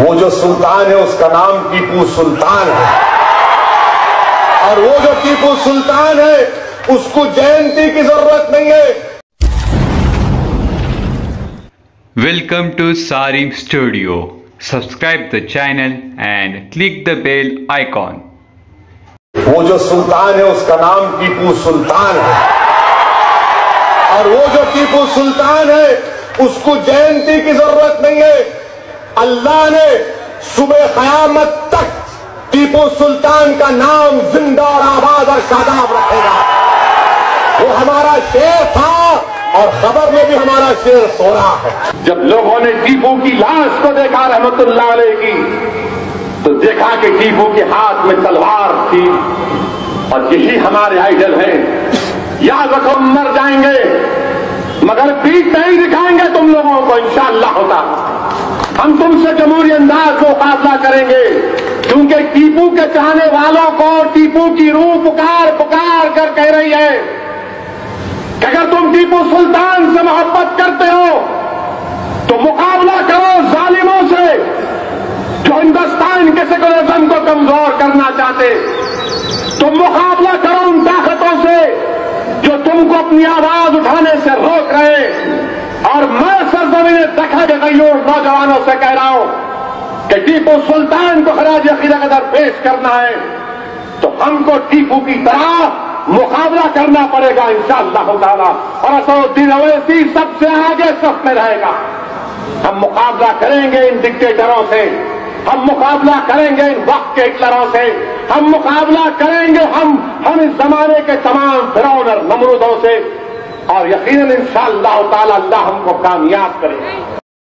वो जो सुल्तान है उसका नाम टीपू सुल्तान है और वो जो टीपू सुल्तान है उसको जयंती की ज़रूरत नहीं है Welcome to Sarim Studio. Subscribe the channel and click the bell icon. वो जो सुल्तान है उसका नाम टीपू सुल्तान है और वो जो टीपू सुल्तान है उसको जयंती की ज़रूरत नहीं है अल्लाह ने सुबह कयामत तक टीपू सुल्तान का नाम ज़िंदा और आबाद और शादाब रखेगा। वो हमारा शेर था और खबर में भी हमारा शेर सो रहा है। जब लोगों ने टीपू की लाश को देखा रहमतुल्लाह अलैह की तो देखा कि टीपू के हाथ में तलवार थी और यही हमारे आइडल हैं। याद रखो, मर जाएँगे, मगर पीठ नहीं दिखाएँगे तुम लोगों को, इंशाअल्लाह होता। हम तुमसे जमहूरी अंदाज में मुकाबला करेंगे। क्योंकि टीपू के चाहने वालों को टीपू की रूह पुकार पुकार कर कह रही है कि अगर तुम टीपू सुल्तान से मोहब्बत करते हो तो मुकाबला करो जालिमों से। जो हिंदुस्तान के सेकुलरिज्म को कमज़ोर करना चाहते तो मुकाबला करो उन ताकतों से जो तुमको अपनी आवाज़ उठाने से रोक रहे। दखा के गयूर नौजवानों से कह रहा हूँ कि टीपू सुल्तान को खराज अकीदा कदर पेश करना है तो हमको टीपू की तरह मुकाबला करना पड़ेगा, इंशाअल्लाह ताला। और असदुद्दीन अवैसी सबसे आगे सब में रहेगा। हम मुकाबला करेंगे इन डिक्टेटरों से, हम मुकाबला करेंगे इन वक्त के हिटलरों से, हम मुकाबला करेंगे हम हम इस जमाने के तमाम फिरौन और नमरूदों से। और यकीन इन शाह अल्लाह हमको कामयाब करेगा